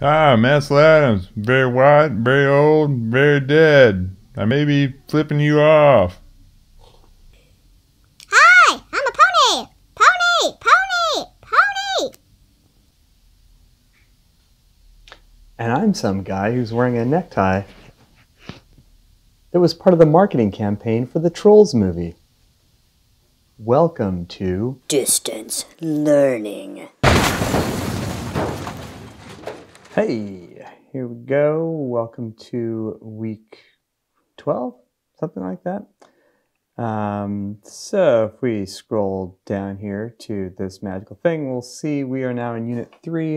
Ah, Ansel Adams. Very white, very old, very dead. I may be flipping you off. Hi, I'm a pony. Pony, pony, pony. And I'm some guy who's wearing a necktie that was part of the marketing campaign for the Trolls movie. Welcome to Distance learning. Hey, here we go. Welcome to week 12, something like that. Um, so if we scroll down here to this magical thing, we'll see we are now in unit 3